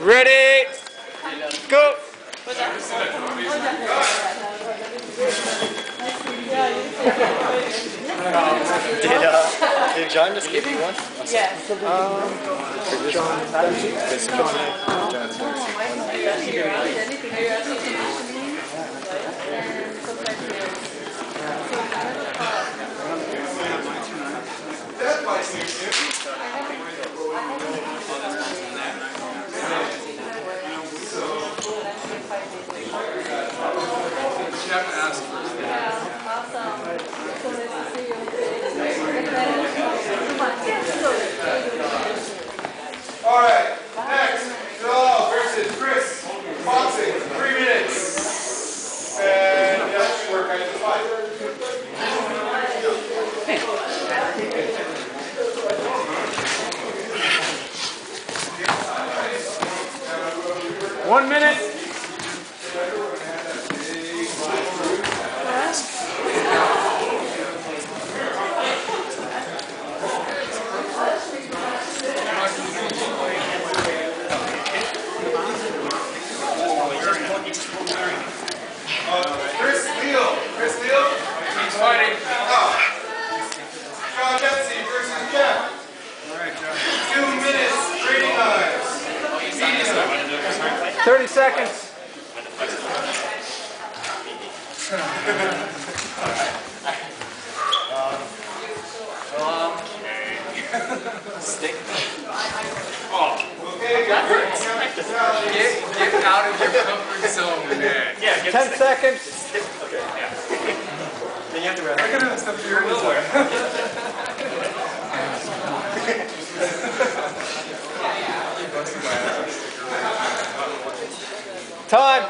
Ready? Go! Did, uh, did John just give you one? Yes. All right, next, Joel versus Chris. Boxing, three minutes. And yeah, that should work. I just five. One minute. Chris Neal. Chris Neal. He's fighting. John Betsy versus Jeff. Two minutes, trading eyes. 30 seconds. Stick. Oh, okay, get Get, get out of your comfort zone, man. Yeah, get 10 seconds. Then you have to rest. Look at this, the fear is there. Time.